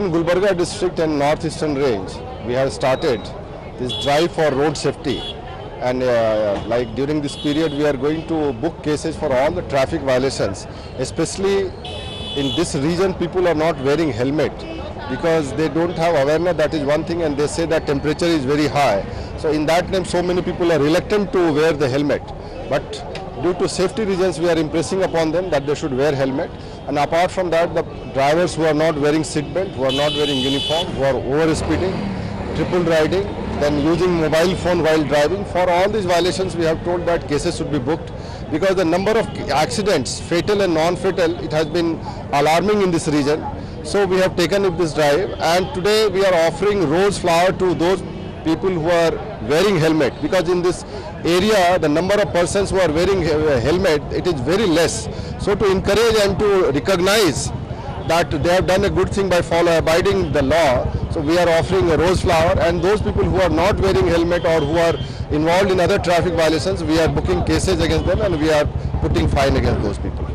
in Gulbarga district and northeastern range, we have started this drive for road safety. And uh, like during this period, we are going to book cases for all the traffic violations, especially in this region, people are not wearing helmet because they don't have awareness. That is one thing, and they say that temperature is very high. So in that time, so many people are reluctant to wear the helmet. But due to safety reasons, we are impressing upon them that they should wear helmet. And apart from that, the drivers who are not wearing seat belt, who are not wearing uniform, who are over speeding, triple riding, then using mobile phone while driving. For all these violations, we have told that cases should be booked because the number of accidents, fatal and non-fatal, it has been alarming in this region. So we have taken up this drive and today we are offering rose flower to those people who are wearing helmet. Because in this area the number of persons who are wearing he- helmet it is very less. So to encourage and to recognize that they have done a good thing by follow abiding the law so we are offering a rose flower. And those people who are not wearing helmet or who are involved in other traffic violations we are booking cases against them and we are putting fine against those people